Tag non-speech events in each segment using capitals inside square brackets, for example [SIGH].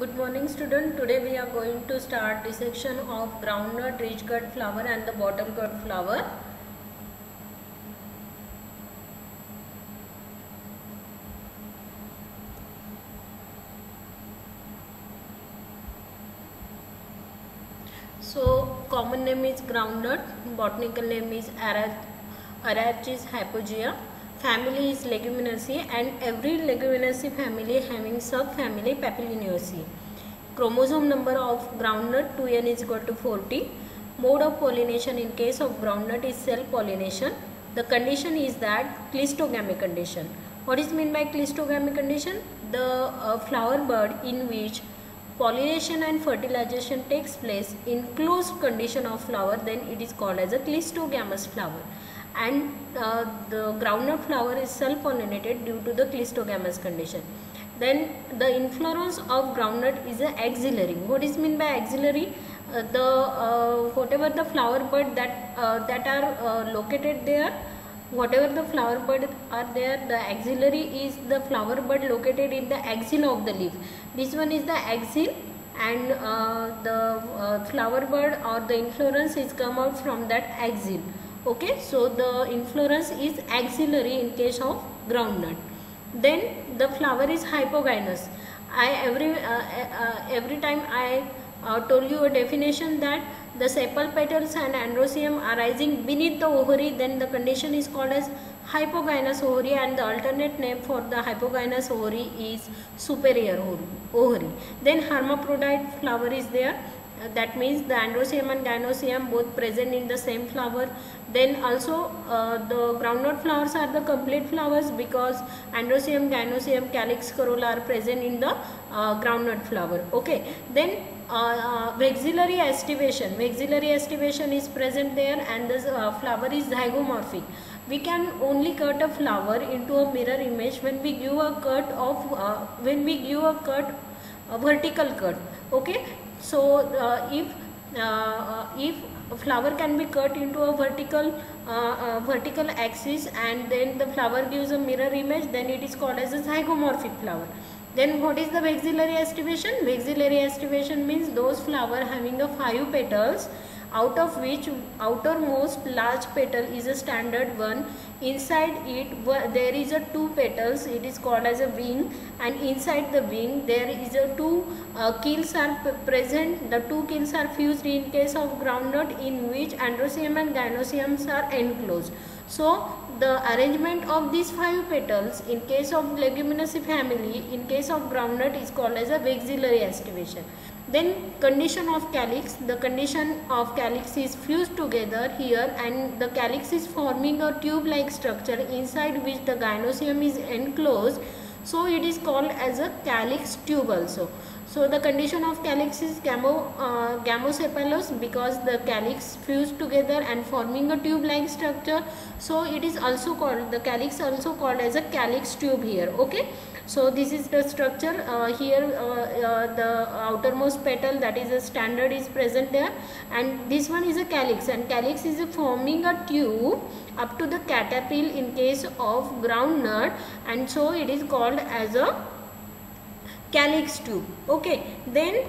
Good morning student. Today we are going to start dissection of groundnut, ridge cut flower and the bottom cut flower. So common name is groundnut, botanical name is Arach- Arachis hypogaea. Family is Leguminosae and every Leguminosae family having subfamily Papilionaceae. Chromosome number of groundnut 2n is equal to 40. Mode of pollination in case of groundnut is self pollination. The condition is that cleistogamy condition. What is mean by cleistogamy condition? The uh, flower bud in which pollination and fertilization takes place in closed condition of flower then it is called as a cleistogamous flower and uh, the groundnut flower is self pollinated due to the cleistogamous condition. Then the inflorescence of groundnut is axillary. What is mean by axillary? Uh, the uh, whatever the flower bud that uh, that are uh, located there whatever the flower bud are there the axillary is the flower bud located in the axil of the leaf. This one is the axil and uh, the flower bud or the inflorescence is come out from that axil okay so the inflorescence is axillary in case of groundnut then the flower is hypogynous i every uh, uh, every time i uh, told you a definition that the sepal petals and androecium are rising beneath the ovary then the condition is called as hypogynous ovary and the alternate name for the hypogynous ovary is superior ovary. Then hermaphrodite flower is there uh, that means the androecium and gynoecium both present in the same flower. Then also uh, the groundnut flowers are the complete flowers because androecium gynoecium calyx corolla are present in the uh, groundnut flower. Okay. Then uh, vexillary estivation. Vexillary estivation is present there and the uh, flower is zygomorphic. We can only cut a flower into a mirror image when we give a cut of uh, when we give a cut a vertical cut. Okay so uh, if uh, if flower can be cut into a vertical uh, vertical axis and then the flower gives a mirror image then it is called as a zygomorphic flower. Then what is the vexillary estivation vexillary estivation means those flower having a five petals out of which outermost large petal is a standard one inside it there is a two petals. It is called as a wing. And inside the wing there is a two uh, keels are present. The two keels are fused in case of groundnut in which androecium and gynoeciums are enclosed. So the arrangement of these five petals in case of leguminosae family in case of groundnut is called as a vexillary estivation then condition of calyx the condition of calyx is fused together here and the calyx is forming a tube like structure inside which the gynoecium is enclosed. So it is called as a calyx tube also. So the condition of calyx is gamo, uh, because the calyx fused together and forming a tube like structure. So it is also called the calyx also called as a calyx tube here okay so this is the structure. Uh, here uh, uh, the outermost petal that is a standard is present there. And this one is a calyx. And calyx is forming a tube up to the cataphyll in case of groundnut and so it is called as a calyx tube. Okay. Then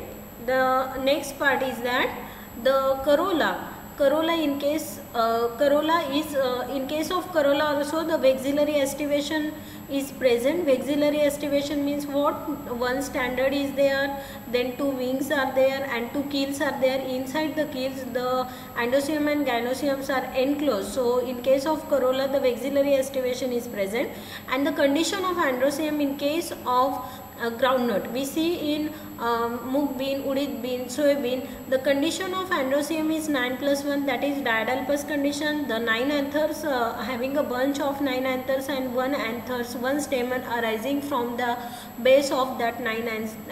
the next part is that the corolla. Corolla in case uh, corolla is uh, in case of corolla also the vexillary estivation is present. Vexillary estivation means what? One standard is there then two wings are there and two keels are there. Inside the keels the androecium and gynoeciums are enclosed. So in case of corolla the vexillary estivation is present. And the condition of androecium in case of uh, groundnut we see in um, mung bean urid bean soybean the condition of androecium is 9 plus 1 that is diadelphous condition. The 9 anthers uh, having a bunch of 9 anthers and one anthers one stamen arising from the base of that 9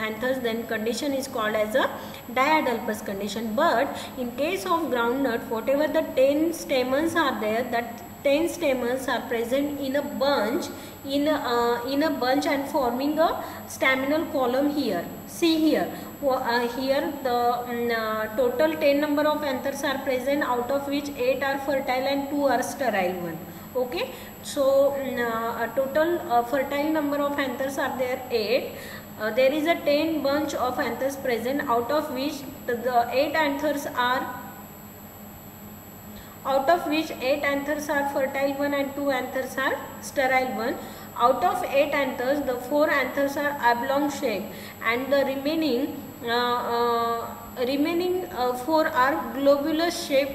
anthers then condition is called as a diadelphous condition. But in case of groundnut whatever the 10 stamens are there that 10 stamens are present in a bunch in a, uh, in a bunch and forming a staminal column here. See here. Uh, here the um, total 10 number of anthers are present out of which 8 are fertile and 2 are sterile one. Okay? So um, total fertile number of anthers are there 8 uh, there is a 10 bunch of anthers present out of which the, the 8 anthers are out of which 8 anthers are fertile one and 2 anthers are sterile one. Out of 8 anthers the 4 anthers are oblong shape and the remaining uh, uh, remaining uh, 4 are globular shape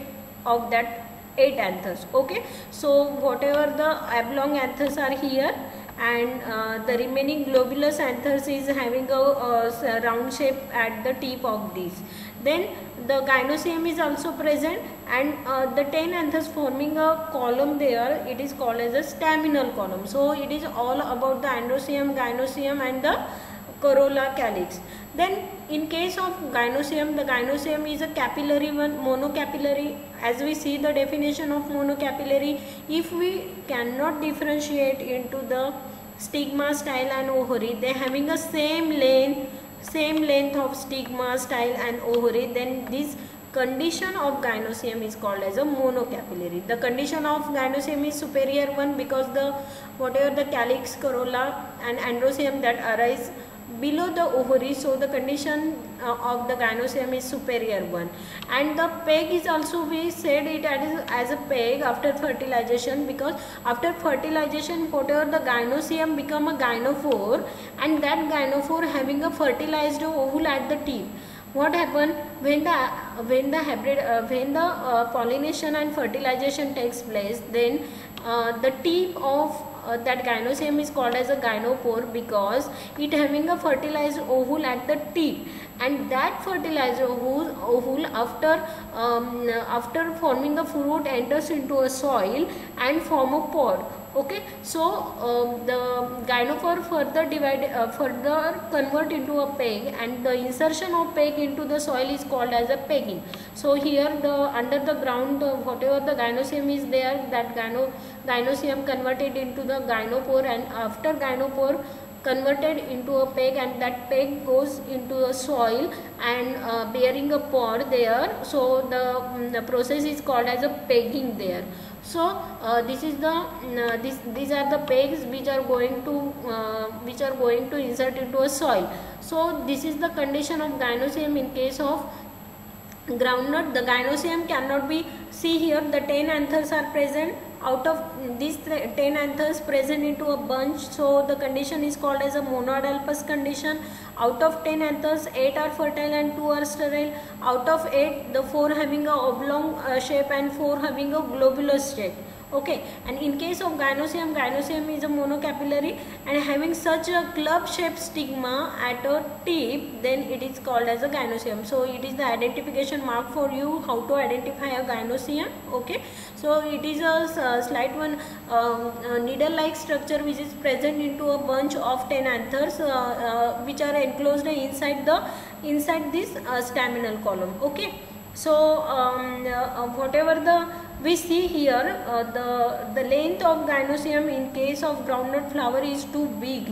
of that 8 anthers. Okay? So whatever the oblong anthers are here and uh, the remaining globulous anthers is having a, a, round shape at the tip of these then the gynoecium is also present and uh, the 10 anthers forming a column there it is called as a staminal column so it is all about the androecium gynoecium and the corolla calyx then in case of gynoecium, the gynoecium is a carpellary one, monocarpellary. As we see the definition of monocarpellary, if we cannot differentiate into the stigma, style and ovary, they having a same length, same length of stigma, style and ovary, then this condition of gynoecium is called as a monocarpellary. The condition of gynoecium is superior one because the whatever the calyx, corolla and androecium that arise below the ovary so the condition uh, of the gynoecium is superior one. And the peg is also we said it as, as a peg after [LAUGHS] fertilization because after fertilization whatever the gynoecium become a gynophore and that gynophore having a fertilized ovule at the tip what happen? When the when the hybrid uh, when the uh, pollination and fertilization takes place then uh, the tip of uh, that gynoecium is called as a gynophore because it having a fertilized ovule at the tip and that fertilized ovule, ovule after um, after forming a fruit enters into a soil and form a pod okay so um, the gynophore further divide uh, further convert into a peg and the insertion of peg into the soil is called as a pegging. So here the under the ground uh, whatever the gynoecium is there that gyno gynoecium converted into the gynophore and after gynophore converted into a peg and that peg goes into a soil and uh, bearing a pod there. So the, um, the process is called as a pegging there so uh, this is the uh, this these are the pegs which are going to uh, which are going to insert into a soil. So this is the condition of gynoecium in case of groundnut. The gynoecium cannot be see here the 10 anthers are present out of these 10 anthers present into a bunch so the condition is called as a monadelphous condition. Out of 10 anthers 8 are fertile and 2 are sterile. Out of 8 the 4 having a oblong uh, shape and 4 having a globular shape okay and in case of gynoecium gynoecium is a monocarpellary and having such a club shaped stigma at a tip then it is called as a gynoecium so it is the identification mark for you how to identify a gynoecium okay? So it is a uh, slight one um, needle like structure which is present into a bunch of 10 anthers uh, uh, which are enclosed inside the inside this uh, staminal column okay? So um, uh, whatever the we see here uh, the the length of gynoecium in case of groundnut flower is too big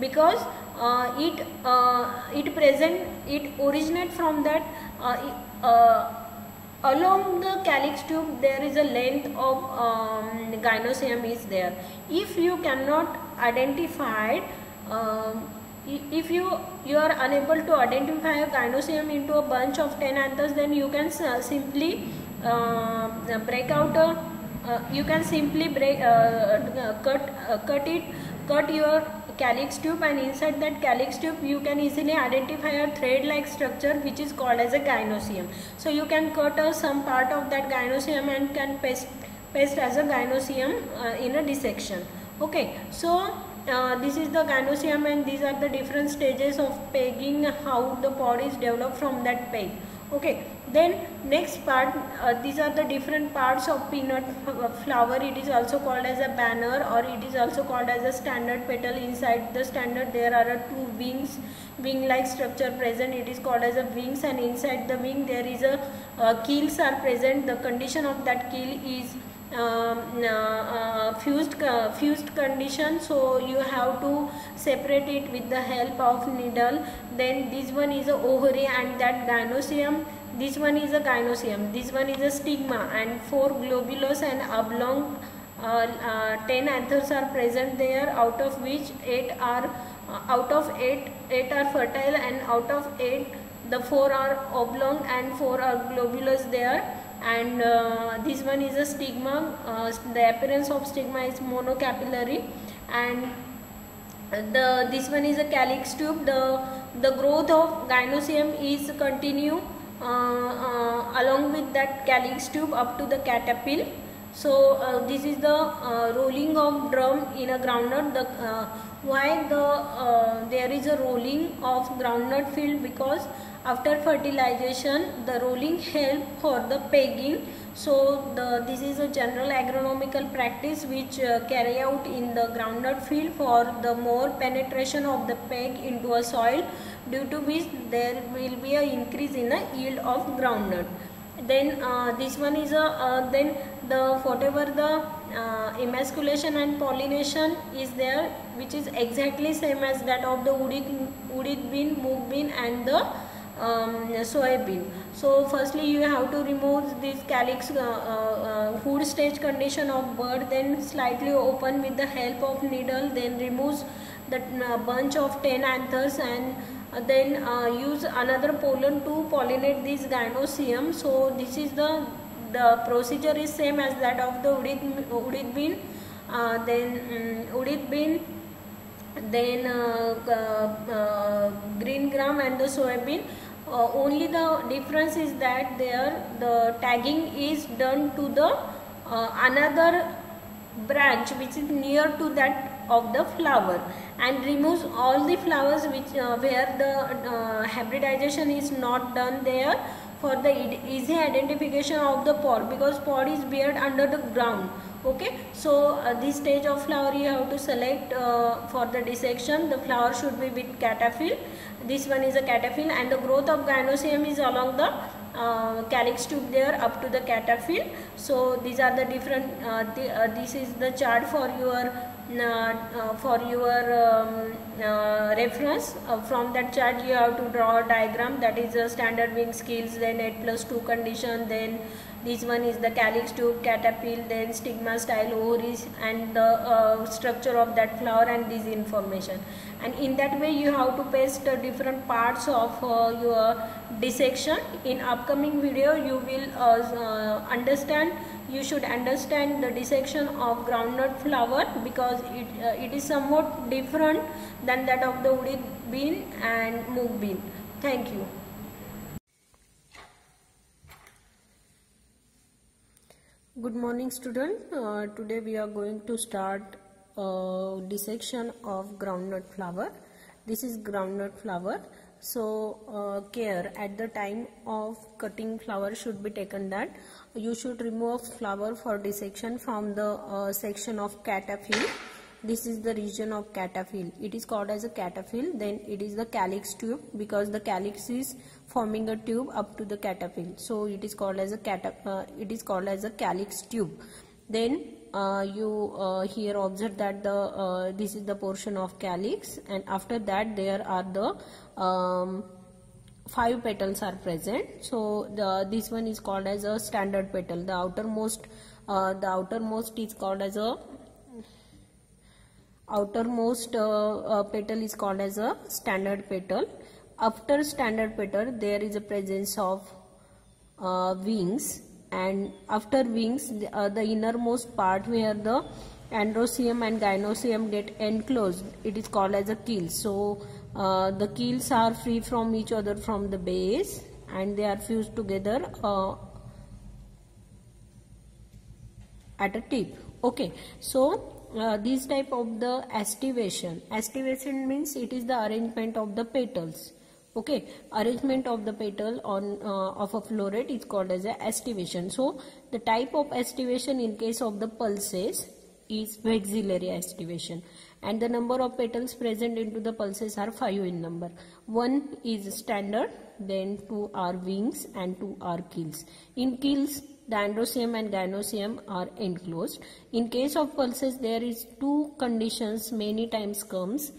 because uh, it uh, it present it originate from that uh, uh, along the calyx tube there is a length of um, gynoecium is there. If you cannot identify um, if you you are unable to identify a gynoecium into a bunch of 10 anthers then you can simply uh, break out uh, you can simply break uh, cut cut it cut your calyx tube and inside that calyx tube. You can easily identify a thread like structure which is called as a gynoecium so you can cut uh, some part of that gynoecium and can paste paste as a gynoecium uh, in a dissection. Okay so uh, this is the gynoecium and these are the different stages of pegging how the pod is developed from that peg. Okay then next part uh, these are the different parts of peanut flower it is also called as a banner or it is also called as a standard petal. Inside the standard there are two wings wing like structure present. It is called as a wings and inside the wing there is a uh, keels are present. The condition of that keel is um, uh, uh, fused uh, fused condition. So you have to separate it with the help of needle. Then this one is a ovary and that gynoecium this one is a gynoecium this one is a stigma and four globulous and oblong uh, uh, 10 anthers are present there out of which 8 are uh, out of 8 8 are fertile and out of 8 the 4 are oblong and 4 are globulous there. And uh, this one is a stigma uh, the appearance of stigma is monocarpellary. And the this one is a calyx tube. The the growth of gynoecium is continue along with that calyx tube up to the cataphyll so uh, this is the uh, rolling of drum in a groundnut the uh, why the uh, there is a rolling of groundnut field? Because after fertilization the rolling help for the pegging. So the this is a general agronomical practice which uh, carry out in the groundnut field for the more penetration of the peg into a soil due to which there will be a increase in the yield of groundnut then uh, this one is a uh, then the whatever the uh, emasculation and pollination is there which is exactly same as that of the urid, urid bean, mung bean and the um, soybean. So firstly you have to remove this calyx uh, uh, hood stage condition of bud then slightly open with the help of needle then removes the uh, bunch of 10 anthers and uh, then uh, use another pollen to pollinate this gynoecium. So this is the the procedure is same as that of the urid, urid bean. Uh, then um, urid bean then uh, uh, green gram and the soybean uh, only the difference is that there the tagging is done to the uh, another branch which is near to that of the flower and removes all the flowers which uh, where the uh, hybridization is not done there for the easy identification of the pod because pod is buried under the ground okay? So uh, this stage of flower you have to select uh, for the dissection. The flower should be with cataphyll this one is a cataphyll and the growth of gynoecium is along the uh, calyx tube there up to the cataphyll so these are the different uh, the, uh, this is the chart for your uh, uh, for your um, uh, reference from that chart you have to draw a diagram that is a standard wings keels then 8 plus 2 condition then this one is the calyx tube cataphyll then stigma style ovaries and the uh, structure of that flower and this information. And in that way you have to paste uh, different parts of uh, your dissection. In upcoming video you will uh, uh, understand you should understand the dissection of groundnut flower because it, uh, it is somewhat different than that of the urid bean and mung bean. Thank you Good morning student. Uh, today we are going to start uh, dissection of groundnut flower. This is groundnut flower. So uh, care at the time of cutting flower should be taken that you should remove flower for dissection from the uh, section of cataphyll this is the region of cataphyll it is called as a cataphyll then it is the calyx tube because the calyx is forming a tube up to the cataphyll so it is called as a catap uh, it is called as a calyx tube. Then uh, you uh, here observe that the uh, this is the portion of calyx and after that there are the um, five petals are present. So the this one is called as a standard petal. The outermost uh, the outermost is called as a outermost uh, petal is called as a standard petal after standard petal there is a presence of uh, wings. And after wings the, uh, the, innermost part where the androecium and gynoecium get enclosed it is called as a keel. So uh, the keels are free from each other from the base and they are fused together uh, at a tip. Okay. So uh, this type of the estivation estivation means it is the arrangement of the petals okay arrangement of the petal on uh, of a floret is called as a estivation so the type of estivation in case of the pulses is vexillary estivation and the number of petals present into the pulses are five in number one is standard then two are wings and two are keels in keels the androecium and gynoecium are enclosed. In case of pulses, there is two conditions many times comes.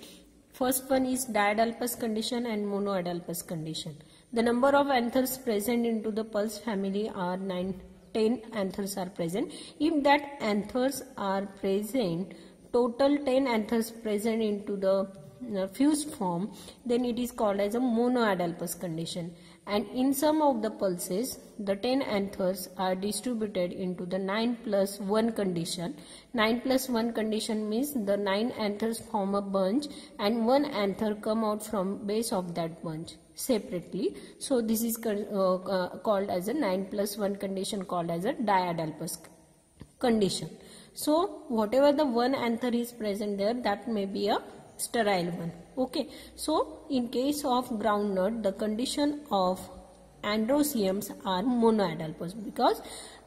First one is diadelphous condition and monadelphous condition. The number of anthers present into the pulse family are 9, 10 anthers are present. If that anthers are present, total 10 anthers present into the uh, fused form then it is called as a monadelphous condition and in some of the pulses the 10 anthers are distributed into the 9 plus 1 condition. 9 plus 1 condition means the 9 anthers form a bunch and one anther come out from base of that bunch separately. So this is uh, uh, called as a 9 plus 1 condition called as a diadelphous condition. So whatever the one anther is present there that may be a sterile one. Okay. So in case of groundnut the condition of androeciums are monadelphous because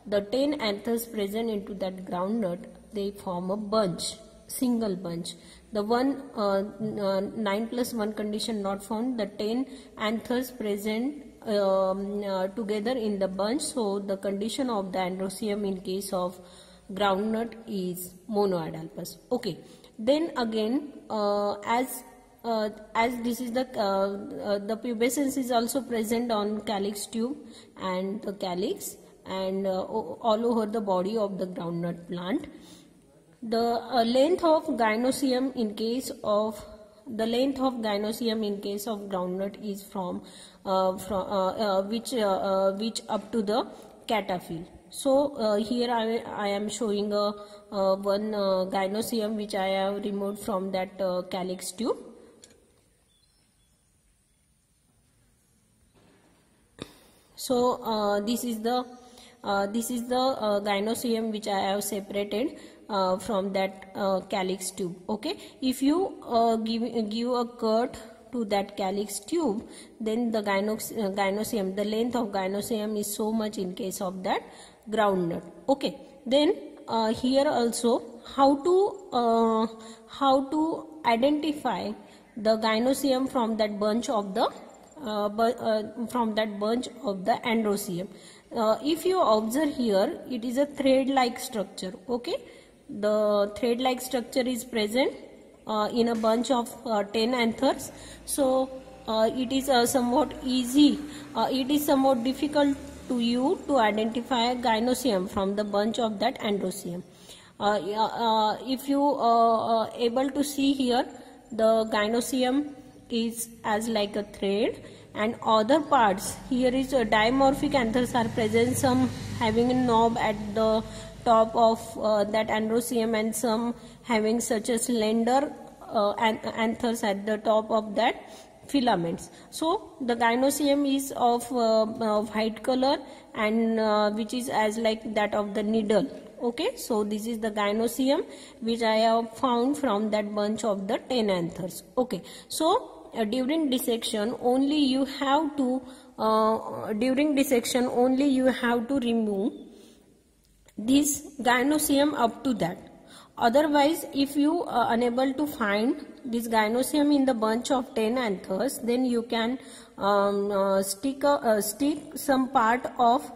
the 10 anthers present into that groundnut they form a bunch single bunch. The one uh, uh, 9 plus 1 condition not found the 10 anthers present um, uh, together in the bunch. So the condition of the androecium in case of groundnut is monadelphous okay then again uh, as uh, as this is the uh, uh, the pubescence is also present on calyx tube and the calyx and uh, all over the body of the groundnut plant. The uh, length of gynoecium in case of the length of gynoecium in case of groundnut is from from which which up to the cataphyll so uh, here I, I am showing a, uh, one uh, gynoecium which I have removed from that uh, calyx tube. So uh, this is the uh, this is the uh, gynoecium which I have separated from that calyx tube. Okay, if you give give a cut to that calyx tube, then the gynoecium, the length of gynoecium is so much in case of that groundnut okay. Then uh, here also how to uh, how to identify the gynoecium from that bunch of the uh, uh from that bunch of the androecium. Uh, if you observe here it is a thread like structure. Okay. The thread like structure is present uh, in a bunch of 10 anthers. So it is somewhat easy it is somewhat difficult to you to identify a gynoecium from the bunch of that androecium. Uh, uh, if you uh, uh, able to see here, the gynoecium is as like a thread and other parts here is a dimorphic anthers are present some having a knob at the top of uh, that androecium and some having such a slender uh, anthers at the top of that filaments. So the gynoecium is of uh, uh, white color and uh, which is as like that of the needle. Okay, so this is the gynoecium which I have found from that bunch of the 10 anthers. Okay, so uh, during dissection only you have to uh, during dissection only you have to remove this gynoecium up to that Otherwise, if you are unable to find this gynoecium in the bunch of 10 anthers, then you can um, uh, stick, a, uh, stick some part of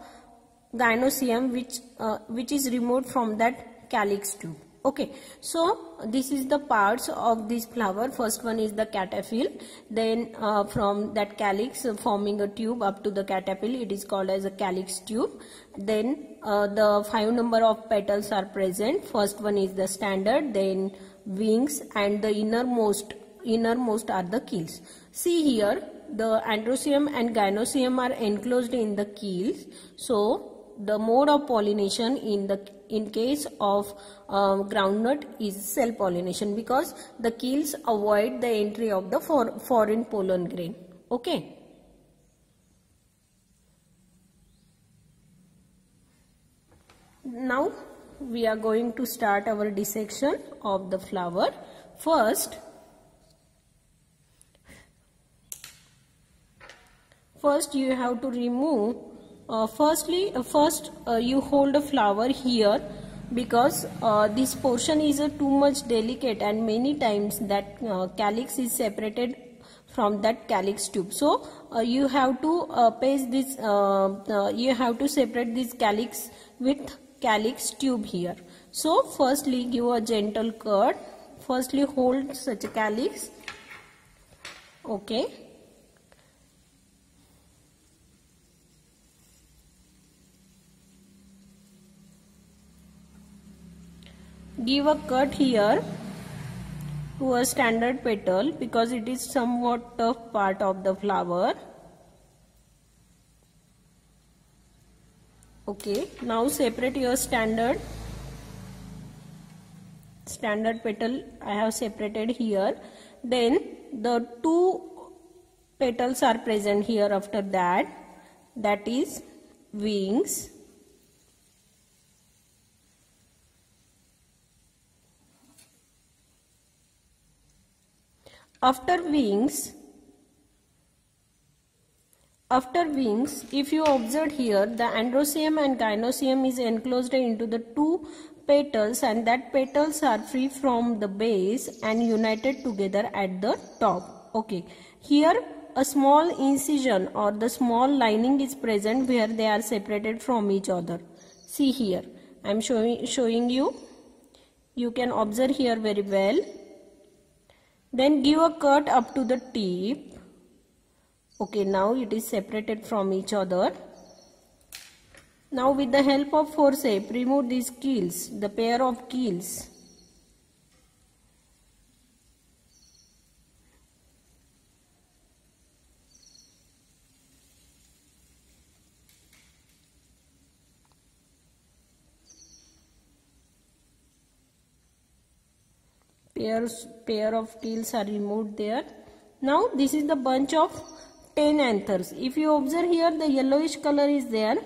gynoecium which, uh, which is removed from that calyx tube. Okay so this is the parts of this flower. First one is the cataphyll then uh, from that calyx uh, forming a tube up to the cataphyll it is called as a calyx tube. Then uh, the five number of petals are present. First one is the standard. Then wings and the innermost innermost are the keels. See here the androecium and gynoecium are enclosed in the keels. So the mode of pollination in the in case of um, groundnut is cell pollination because the keels avoid the entry of the for, foreign pollen grain. Okay. Now we are going to start our dissection of the flower. First first you have to remove uh, firstly uh, first uh, you hold a flower here because uh, this portion is uh, too much delicate and many times that uh, calyx is separated from that calyx tube. So you have to paste this you have to separate this calyx with calyx tube here. So firstly give a gentle cut firstly hold such a calyx. Okay. Give a cut here to a standard petal because it is somewhat tough part of the flower okay now separate your standard. Standard petal I have separated here. Then the two petals are present here after that. That is wings. After wings after wings, if you observe here, the androecium and gynoecium is enclosed into the two petals and that petals are free from the base and united together at the top. Okay. Here a small incision or the small lining is present where they are separated from each other. See here. I am showing, showing you. You can observe here very well. Then give a cut up to the tip okay now it is separated from each other. Now with the help of forceps remove these keels the pair of keels. Pairs pair of keels are removed there. Now this is the bunch of 10 anthers. If you observe here the yellowish color is there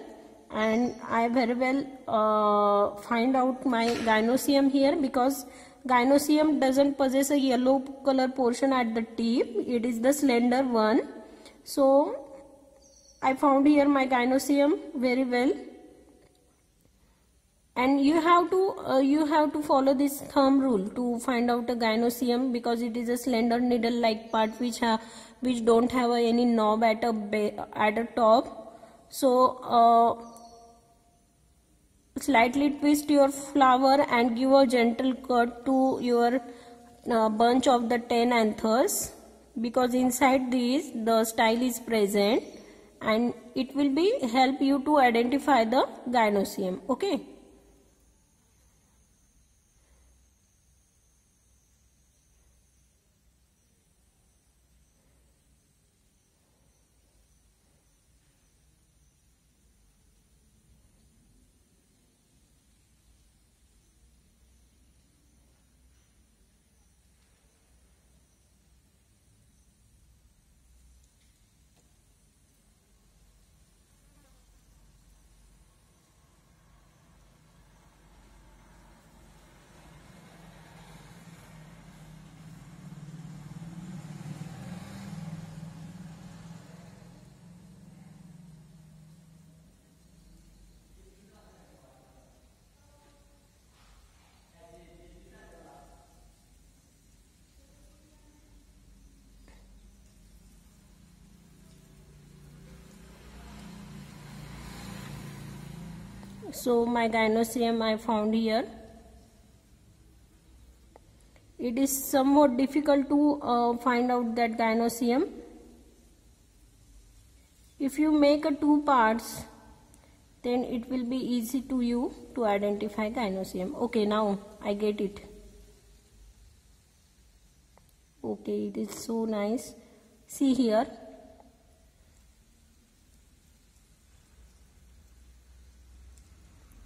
and I very well uh, find out my gynoecium here because gynoecium doesn't possess a yellow color portion at the tip. It is the slender one. So I found here my gynoecium very well and you have to uh, you have to follow this thumb rule to find out a gynoecium because it is a slender needle like part which have which don't have any knob at a at a top. So uh, slightly twist your flower and give a gentle cut to your uh, bunch of the 10 anthers because inside these the style is present and it will be help you to identify the gynoecium okay so my gynoecium I found here. It is somewhat difficult to uh, find out that gynoecium. If you make a two parts then it will be easy to you to identify gynoecium. Okay now I get it. Okay it is so nice. See here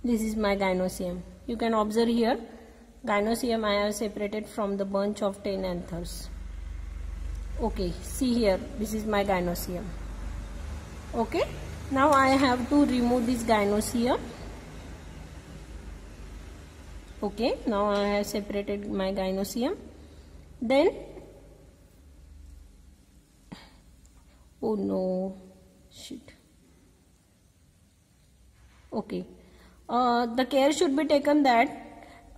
this is my gynoecium. You can observe here gynoecium I have separated from the bunch of 10 anthers. Okay see here this is my gynoecium. Okay now I have to remove this gynoecium. Okay now I have separated my gynoecium. Then oh no shit. Okay uh, the care should be taken that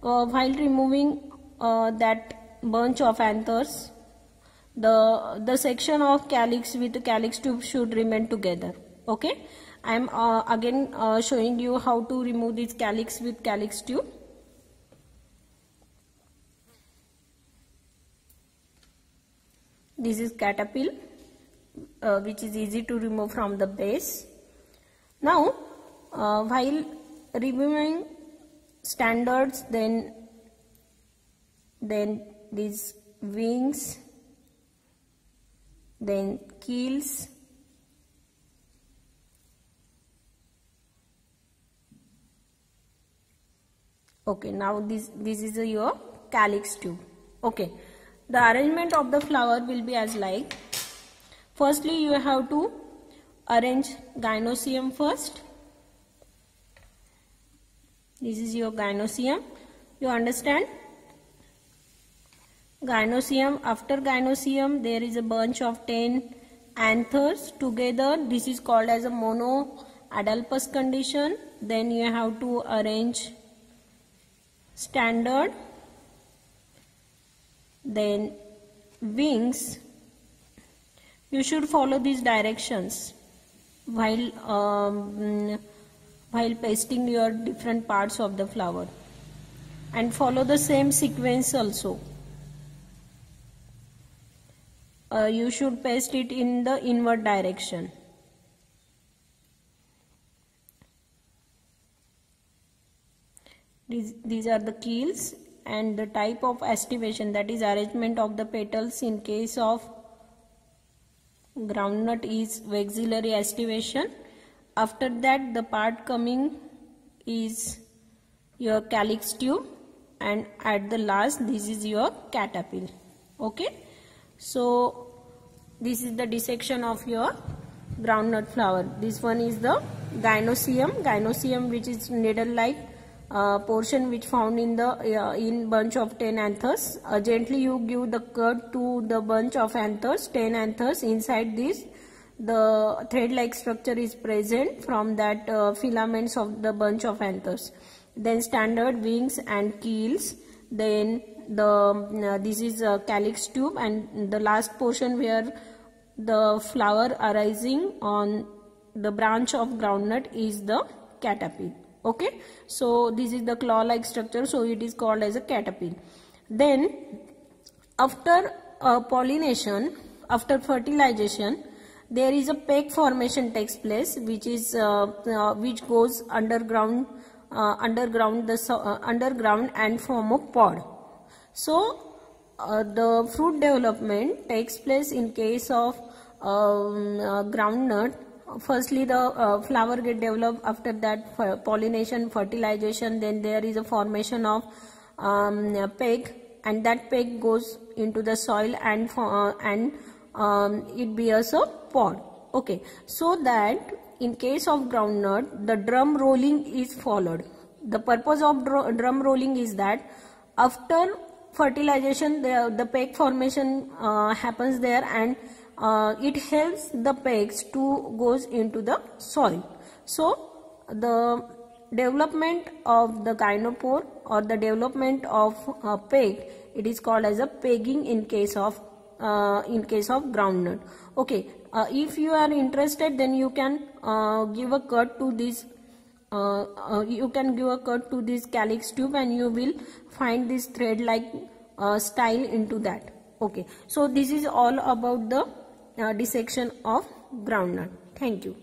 uh, while removing uh, that bunch of anthers the the section of calyx with calyx tube should remain together okay? I am uh, again uh, showing you how to remove this calyx with calyx tube. This is cataphyll uh, which is easy to remove from the base. Now while reviewing standards then then this wings then keels okay now this this is your calyx tube okay. The arrangement of the flower will be as like firstly you have to arrange gynoecium first this is your gynoecium. You understand? Gynoecium. After gynoecium there is a bunch of 10 anthers together. This is called as a mono adalpous condition. Then you have to arrange standard. Then wings. You should follow these directions. While um, while pasting your different parts of the flower. And follow the same sequence also. Uh, you should paste it in the inward direction. These, these are the keels and the type of estivation that is arrangement of the petals in case of groundnut is vexillary estivation after that the part coming is your calyx tube and at the last this is your cataphyll okay? So this is the dissection of your groundnut flower. This one is the gynoecium. Gynoecium which is needle like uh, portion which found in the uh, in bunch of 10 anthers. Uh, gently you give the cut to the bunch of anthers 10 anthers inside this the thread like structure is present from that uh, filaments of the bunch of anthers. Then standard wings and keels. Then the uh, this is a calyx tube and the last portion where the flower arising on the branch of groundnut is the cataphyll okay? So this is the claw like structure. So it is called as a cataphyll then after uh, pollination after fertilization there is a peg formation takes place which is uh, uh, which goes underground uh, underground the uh, underground and form a pod. So uh, the fruit development takes place in case of um, groundnut firstly the uh, flower get developed. After that pollination fertilization. Then there is a formation of um, peg. And that peg goes into the soil and uh, and um, it bears a pod. Okay. So that in case of groundnut the drum rolling is followed. The purpose of drum rolling is that after fertilization the, the peg formation uh, happens there and uh, it helps the pegs to goes into the soil. So the development of the gynophore or the development of a peg it is called as a pegging in case of uh, in case of groundnut okay uh, if you are interested then you can uh, give a cut to this uh, uh, you can give a cut to this calyx tube and you will find this thread like style into that okay so this is all about the uh, dissection of groundnut. Thank you.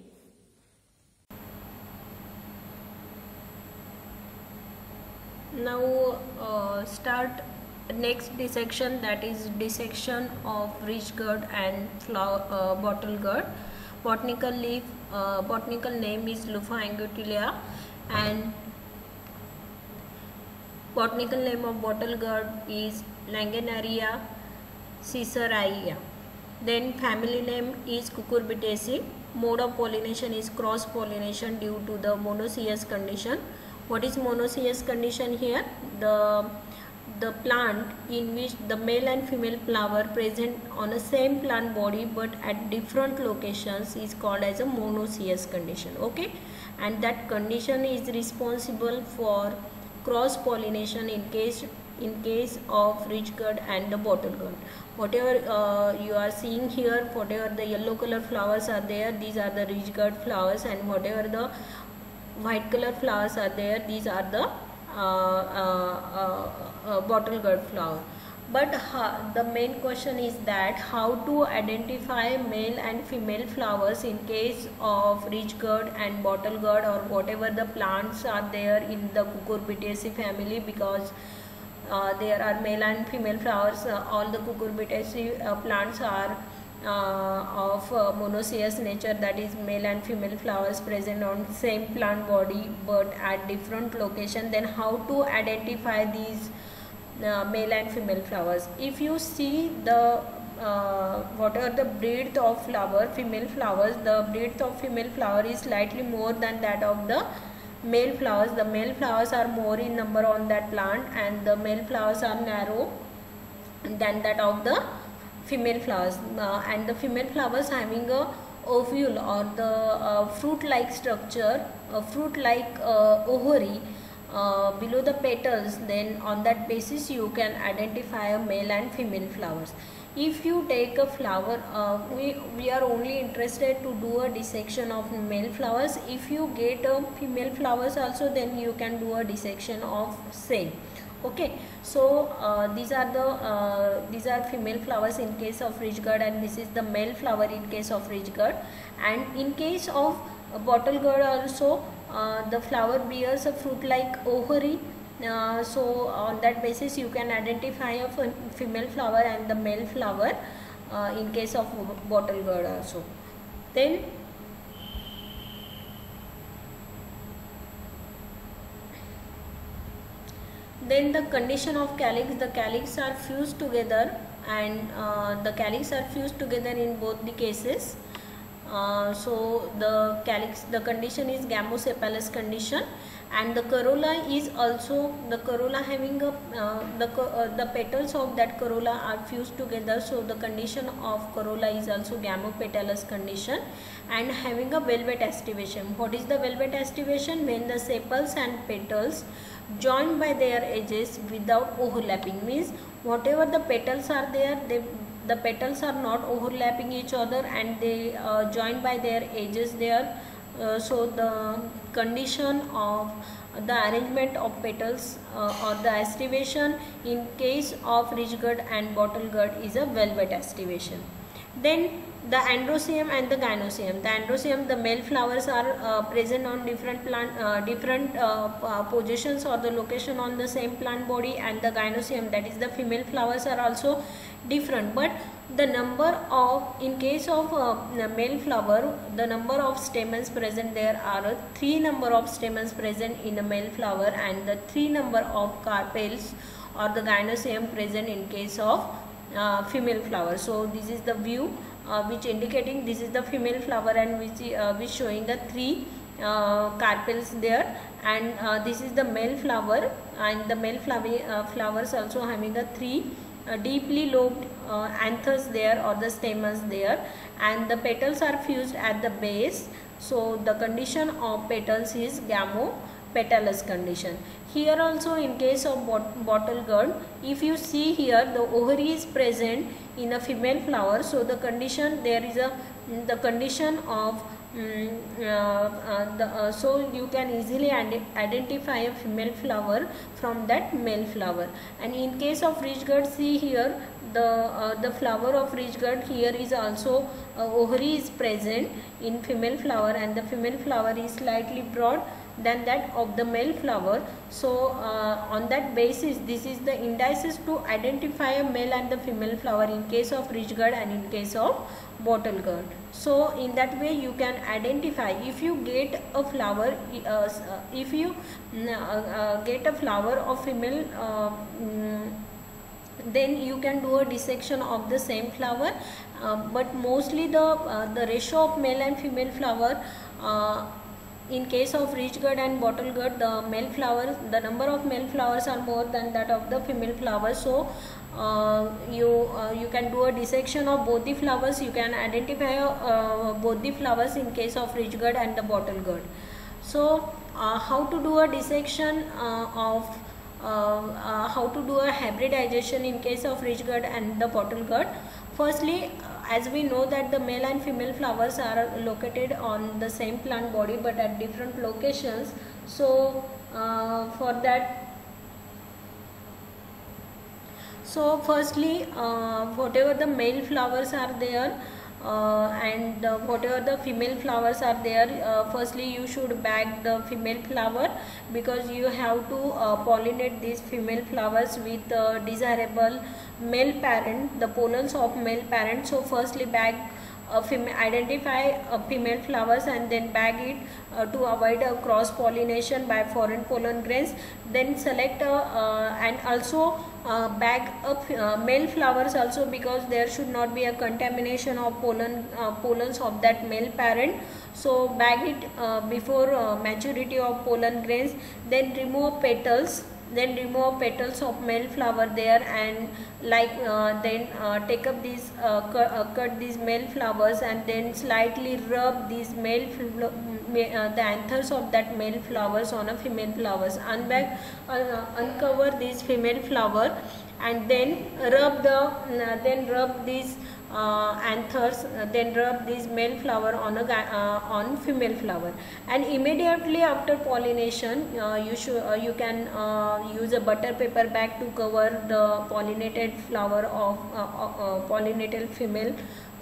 Now uh, start next dissection that is dissection of ridge gourd and flower uh, bottle gourd. Botanical leaf uh, botanical name is Luffa angutilla and botanical name of bottle gourd is Lagenaria siceraria. Then family name is Cucurbitaceae. Mode of pollination is cross pollination due to the monoecious condition. What is monoecious condition here? The the plant in which the male and female flower present on a same plant body but at different locations is called as a monoecious condition okay? And that condition is responsible for cross pollination in case in case of ridge gourd and the bottle gourd whatever uh, you are seeing here whatever the yellow color flowers are there these are the ridge gourd flowers and whatever the white color flowers are there these are the uh, uh bottle gourd flower but the main question is that how to identify male and female flowers in case of ridge gourd and bottle gourd or whatever the plants are there in the cucurbitaceae family because uh, there are male and female flowers uh, all the cucurbitaceae uh, plants are uh, of uh, monoecious nature that is male and female flowers present on same plant body but at different location then how to identify these uh, male and female flowers. If you see the uh, are the breadth of flower female flowers the breadth of female flower is slightly more than that of the male flowers. The male flowers are more in number on that plant and the male flowers are narrow than that of the female flowers. Uh, and the female flowers having a ovule or the uh, fruit like structure a fruit like uh, ovary uh, below the petals then on that basis you can identify a male and female flowers. If you take a flower uh, we we are only interested to do a dissection of male flowers. If you get a female flowers also then you can do a dissection of same. Okay? So uh, these are the uh, these are female flowers in case of ridge gourd and this is the male flower in case of ridge gourd and in case of bottle gourd also uh, the flower bears a fruit like ovary. Uh, so on that basis you can identify a female flower and the male flower uh, in case of bottle gourd also. Then then the condition of calyx the calyx are fused together and uh, the calyx are fused together in both the cases uh, so the calyx the condition is gamosepalous condition and the corolla is also the corolla having a uh, the uh, the petals of that corolla are fused together. So the condition of corolla is also gamopetalous condition and having a valvate aestivation what is the valvate aestivation when the sepals and petals joined by their edges without overlapping means whatever the petals are there they the petals are not overlapping each other and they uh, joined by their edges there. Uh, so the condition of the arrangement of petals uh, or the aestivation in case of ridge gourd and bottle gourd is a valvate aestivation then the androecium and the gynoecium the androecium the male flowers are uh, present on different plant uh, different uh, positions or the location on the same plant body and the gynoecium that is the female flowers are also different but the number of in case of uh, male flower the number of stamens present there are three number of stamens present in a male flower and the three number of carpels or the gynoecium present in case of uh, female flower. So this is the view uh, which indicating this is the female flower and which uh, which showing the three uh, carpels there. And uh, this is the male flower and the male flower, uh, flowers also having a three uh, deeply lobed uh, anthers there or the stamens there. And the petals are fused at the base. So the condition of petals is gamopetalous condition. Here also in case of bot bottle gourd if you see here the ovary is present in a female flower. So the condition there is a the condition of Mm, uh, so you can easily identify a female flower from that male flower. And in case of gourd see here the uh, the flower of gourd here is also uh, ovary is present in female flower and the female flower is slightly broad than that of the male flower. So uh, on that basis this is the indices to identify a male and the female flower in case of ridge gourd and in case of bottle gourd so in that way you can identify if you get a flower uh, uh if you uh, uh, get a flower of female uh, mm, then you can do a dissection of the same flower. But mostly the the ratio of male and female flower in case of ridge gourd and bottle gourd the male flowers the number of male flowers are more than that of the female flowers. So uh, you uh, you can do a dissection of both the flowers. You can identify uh, both the flowers in case of ridge gourd and the bottle gourd. So uh, how to do a dissection uh, of uh, how to do a hybridization in case of ridge gourd and the bottle gourd? Firstly as we know that the male and female flowers are located on the same plant body but at different locations. So uh, for that so firstly uh, whatever the male flowers are there uh, and uh, whatever the female flowers are there uh, firstly you should bag the female flower because you have to uh, pollinate these female flowers with uh, desirable male parent the pollens of male parent. So firstly bag identify female flowers and then bag it uh, to avoid a cross pollination by foreign pollen grains. Then select a, uh, and also uh, bag up uh, male flowers also because there should not be a contamination of pollen uh, pollens of that male parent. So bag it uh, before maturity of pollen grains. Then remove petals then remove petals of male flower there and like uh, then uh, take up these uh, cut, uh, cut, these male flowers and then slightly rub these male uh, the anthers of that male flowers on a female flowers. Unbag uh, uncover these female flower and then rub the then rub these uh, anthers uh, then rub this male flower on a uh, on female flower. And immediately after pollination you should you can use a butter paper bag to cover the pollinated flower of pollinated female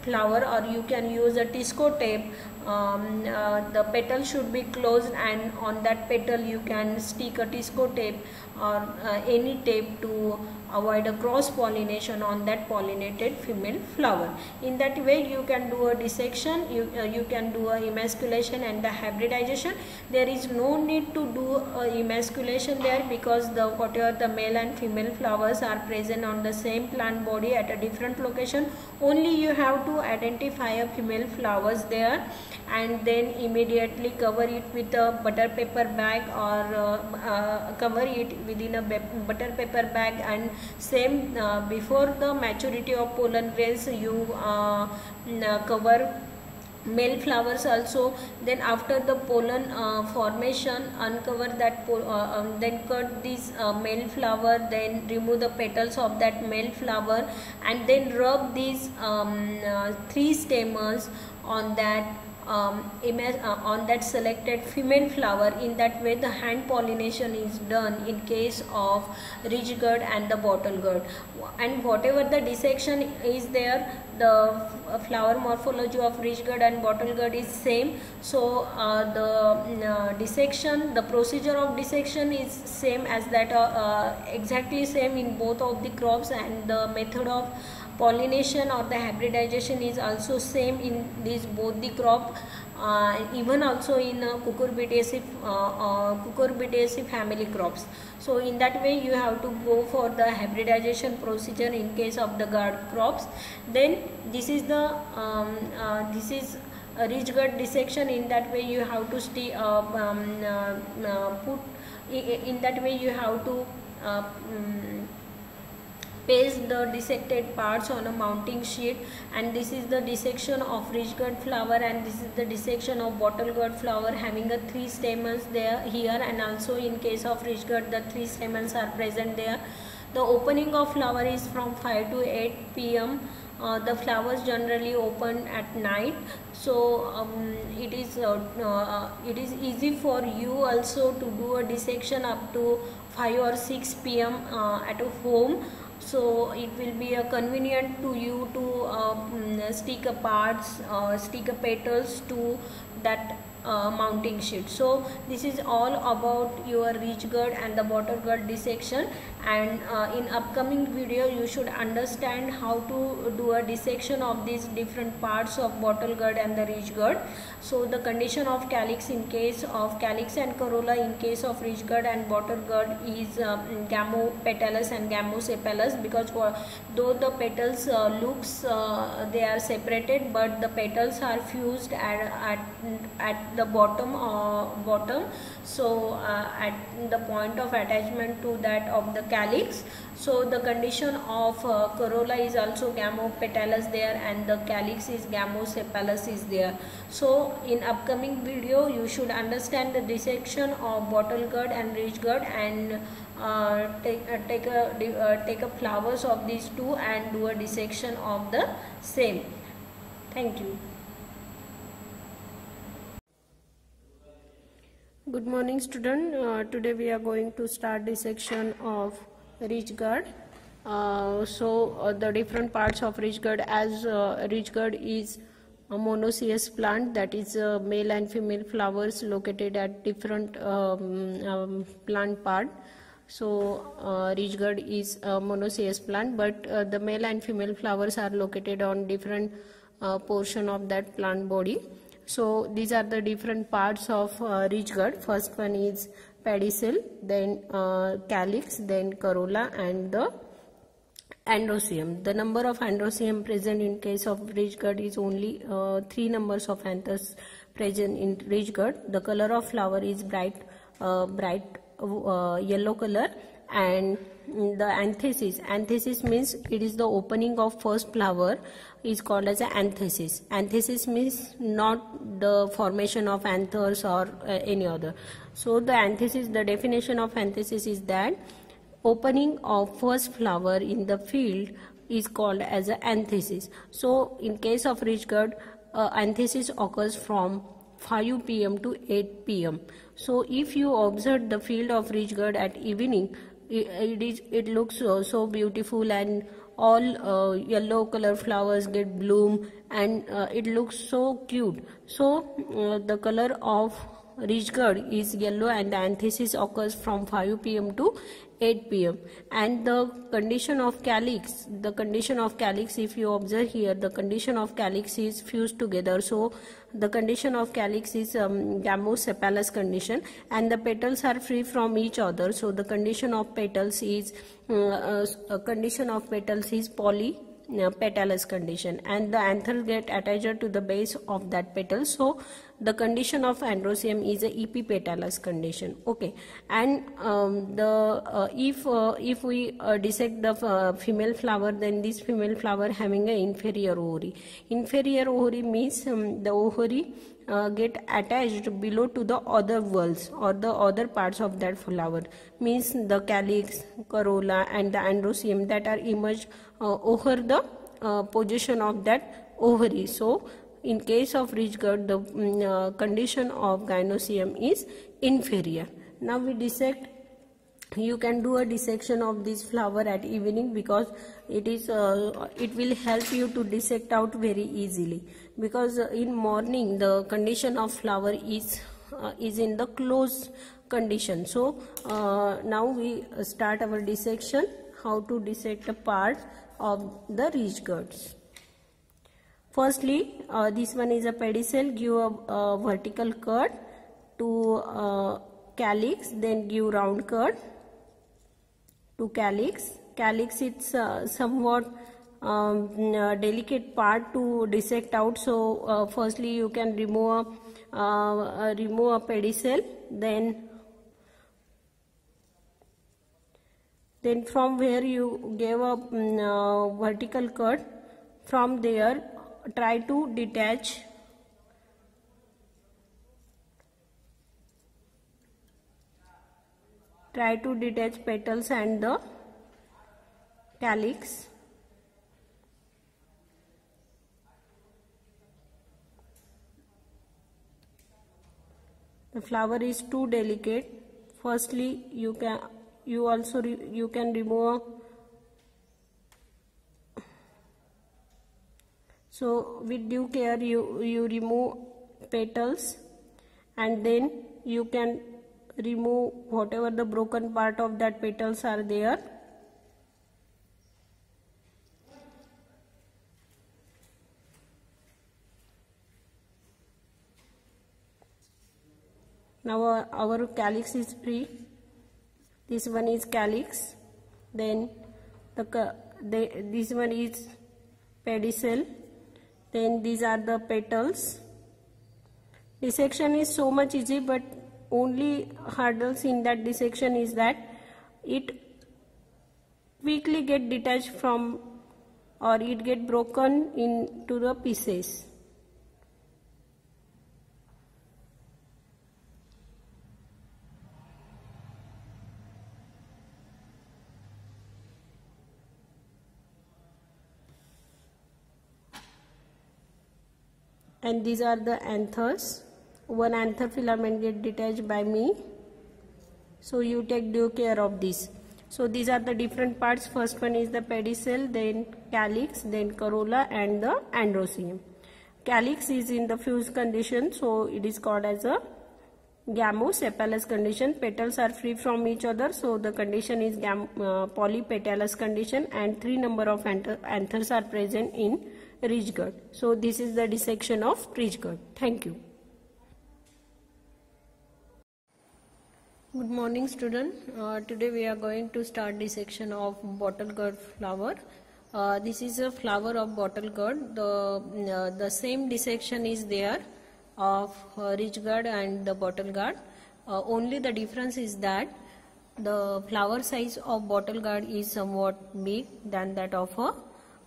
flower or you can use a disco tape um, uh, the petal should be closed and on that petal you can stick a disco tape or uh, any tape to avoid a cross pollination on that pollinated female flower. In that way you can do a dissection you uh, you can do a emasculation and the hybridization. There is no need to do a emasculation there because the whatever the male and female flowers are present on the same plant body at a different location. Only you have to identify a female flowers there and then immediately cover it with a butter paper bag or uh, uh, cover it within a butter paper bag and same uh, before the maturity of pollen grains you uh, cover male flowers also. Then after the pollen uh, formation uncover that uh, um, then cut this uh, male flower then remove the petals of that male flower and then rub these um, uh, three stamens on that um, image uh, on that selected female flower in that way the hand pollination is done in case of ridge gourd and the bottle gourd. And whatever the dissection is there the uh, flower morphology of ridge gourd and bottle gourd is same. So uh, the uh, dissection the procedure of dissection is same as that uh, uh, exactly same in both of the crops and the method of pollination or the hybridization is also same in these both the crop uh, even also in uh, cucurbitaceae uh, uh, cucurbitaceae family crops. So in that way you have to go for the hybridization procedure in case of the gourd crops. Then this is the um, uh, this is a ridge gourd dissection. In that way you have to stay uh, um, uh, uh, put in that way you have to um, paste the dissected parts on a mounting sheet and this is the dissection of gourd flower and this is the dissection of bottle gourd flower having a three stamens there here and also in case of gourd the three stamens are present there. The opening of flower is from 5 to 8 pm uh, the flowers generally open at night so um, it is uh, uh, it is easy for you also to do a dissection up to 5 or 6 pm uh, at home so it will be a convenient to you to uh, stick a parts uh, stick a petals to that uh, mounting sheet. So this is all about your ridge gourd and the bottle gourd dissection and uh, in upcoming video you should understand how to do a dissection of these different parts of bottle gourd and the ridge gourd. So the condition of calyx in case of calyx and corolla in case of ridge gourd and bottle gourd is um, gamopetalous and gamosepalous because for, though the petals uh, looks uh, they are separated but the petals are fused at, at, at the bottom uh, bottom. So uh, at the point of attachment to that of the calyx. So the condition of uh, corolla is also gamopetalous there and the calyx is gamosepalous is there. So in upcoming video you should understand the dissection of bottle gourd and ridge gourd and uh, take uh, take a uh, take a flowers of these two and do a dissection of the same. Thank you Good morning student. Uh, today we are going to start the section of ridge gourd. Uh, so uh, the different parts of ridge gourd as uh, ridge gourd is a monoecious plant that is uh, male and female flowers located at different um, um, plant part so uh, ridge gourd is a monoecious plant but uh, the male and female flowers are located on different uh, portion of that plant body so these are the different parts of uh, gourd first one is pedicel then uh, calyx then corolla and the androecium. The number of androecium present in case of ridge gourd is only uh, 3 numbers of anthers present in ridge gourd. The color of flower is bright, uh, bright uh, yellow color and the anthesis. Anthesis means it is the opening of first flower is called as an anthesis. Anthesis means not the formation of anthers or uh, any other. So the anthesis, the definition of anthesis is that opening of first flower in the field is called as an anthesis. So in case of ridge gourd, uh, anthesis occurs from 5 pm to 8 pm. So if you observe the field of ridge gourd at evening, it, is it looks so, so beautiful and all uh, yellow color flowers get bloom and uh, it looks so cute. So uh, the color of ridge gourd is yellow and the anthesis occurs from 5 pm to 8 pm and the condition of calyx the condition of calyx if you observe here the condition of calyx is fused together. So the condition of calyx is um, condition and the petals are free from each other. So the condition of petals is uh, uh, condition of petals is poly uh, petalous condition and the anther get attached to the base of that petal. So the condition of androecium is a epipetalous condition. Okay. And um, the uh, if uh, if we uh, dissect the uh, female flower then this female flower having a inferior ovary inferior ovary means um, the ovary uh, get attached below to the other whorls or the other parts of that flower. Means the calyx corolla and the androecium that are emerged uh, over the uh, position of that ovary. So in case of ridge gourd the um, condition of gynoecium is inferior. Now we dissect you can do a dissection of this flower at evening because it is uh, it will help you to dissect out very easily. Because in morning the condition of flower is uh, is in the closed condition. So uh, now we start our dissection how to dissect a part of the ridge gourds firstly uh, this one is a pedicel give a, a vertical cut to uh, calyx then give round cut to calyx. Calyx it's uh, somewhat um, delicate part to dissect out. So uh, firstly you can remove a, uh, remove a pedicel then then from where you gave a um, vertical cut from there try to detach. Try to detach petals and the calyx. The flower is too delicate. Firstly you can you also you can remove. So with due care you you remove petals and then you can remove whatever the broken part of that petals are there. Now our, our calyx is free this one is calyx then the, this one is pedicel then these are the petals. Dissection is so much easy but only hurdles in that dissection is that it quickly get detached from or it get broken into the pieces and these are the anthers. One anther filament get detached by me. So you take due care of this. So these are the different parts. First one is the pedicel then calyx then corolla and the androecium calyx is in the fused condition so it is called as a gamosepalous condition. Petals are free from each other so the condition is gam uh, polypetalous condition and three number of anthers are present in ridge gourd so this is the dissection of ridge gourd thank you. Good morning student. Uh, today we are going to start dissection of bottle gourd flower uh, this is a flower of bottle gourd. The, uh, the same dissection is there of uh, ridge gourd and the bottle gourd. Uh, only the difference is that the flower size of bottle gourd is somewhat big than that of a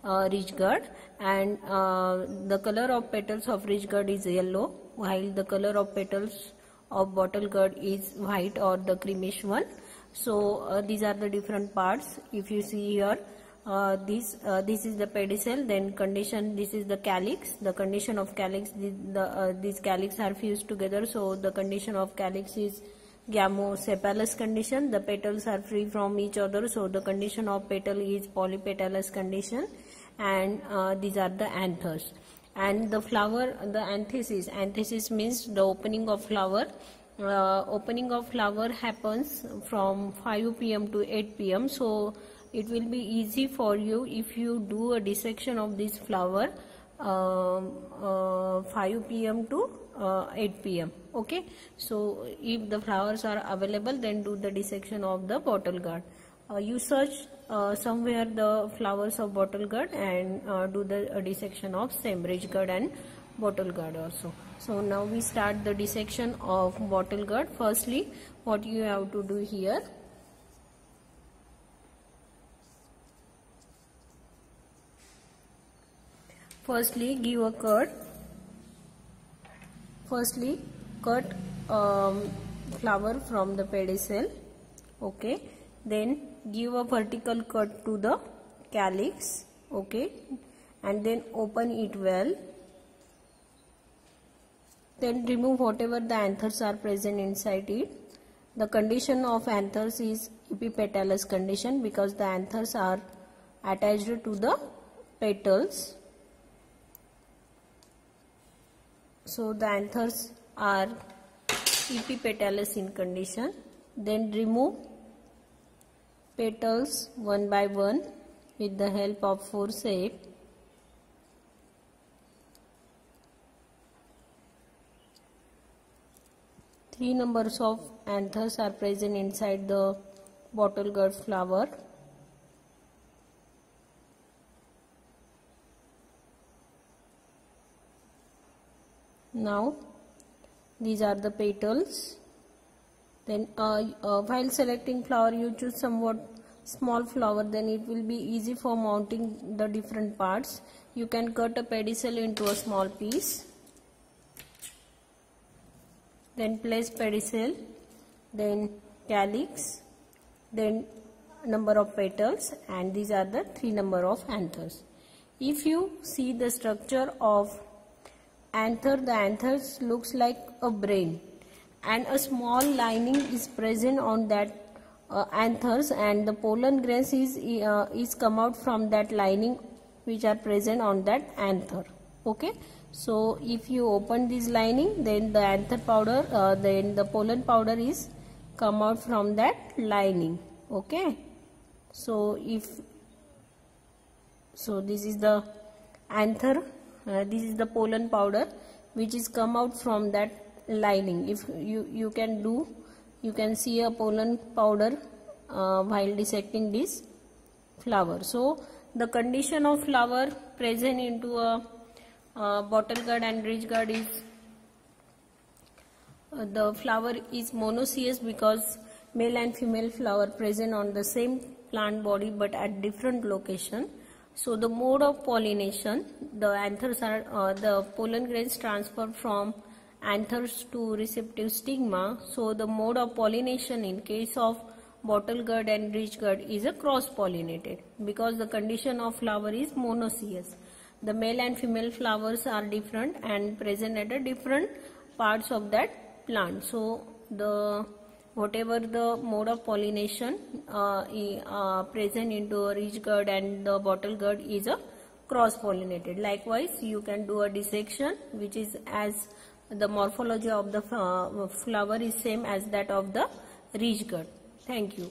uh, ridge gourd and uh, the color of petals of ridge gourd is yellow while the color of petals of bottle gourd is white or the creamish one. So uh, these are the different parts. If you see here uh, this uh, this is the pedicel then condition this is the calyx. The condition of calyx the, the uh, these calyx are fused together so the condition of calyx is gamosepalous condition. The petals are free from each other so the condition of petal is polypetalous condition and uh, these are the anthers. And the flower the anthesis. Anthesis means the opening of flower. Uh, opening of flower happens from 5 pm to 8 pm so it will be easy for you if you do a dissection of this flower um, uh, 5 pm to uh, 8 pm okay? So if the flowers are available then do the dissection of the bottle gourd uh, you search somewhere the flowers of bottle gourd and uh, do the uh, dissection of same ridge gourd and bottle gourd also. So now we start the dissection of bottle gourd. Firstly what you have to do here firstly give a cut firstly cut um, flower from the pedicel okay? Then give a vertical cut to the calyx okay and then open it well. Then remove whatever the anthers are present inside it. The condition of anthers is epipetalous condition because the anthers are attached to the petals. So the anthers are epipetalous in condition. Then remove petals one by one with the help of forceps. Three numbers of anthers are present inside the bottle gourd flower. Now these are the petals then uh, uh, while selecting flower you choose somewhat small flower. Then it will be easy for mounting the different parts. You can cut a pedicel into a small piece. Then place pedicel. Then calyx. Then number of petals. And these are the three number of anthers. If you see the structure of anther the anthers looks like a brain and a small lining is present on that uh, anthers and the pollen grains is uh, is come out from that lining which are present on that anther okay? So if you open this lining then the anther powder uh, then the pollen powder is come out from that lining okay? So if so this is the anther uh, this is the pollen powder which is come out from that lining. If you you can do you can see a pollen powder uh, while dissecting this flower. So the condition of flower present into a, a bottle gourd and ridge gourd is uh, the flower is monoecious because male and female flower present on the same plant body but at different location. So the mode of pollination, the anthers are uh, the pollen grains transfer from anthers to receptive stigma. So the mode of pollination in case of bottle gourd and ridge gourd is a cross pollinated because the condition of flower is monoecious. The male and female flowers are different and present at a different parts of that plant. So the whatever the mode of pollination uh, uh, present into a ridge gourd and the bottle gourd is a cross pollinated likewise you can do a dissection which is as the morphology of the uh, flower is same as that of the ridge gourd thank you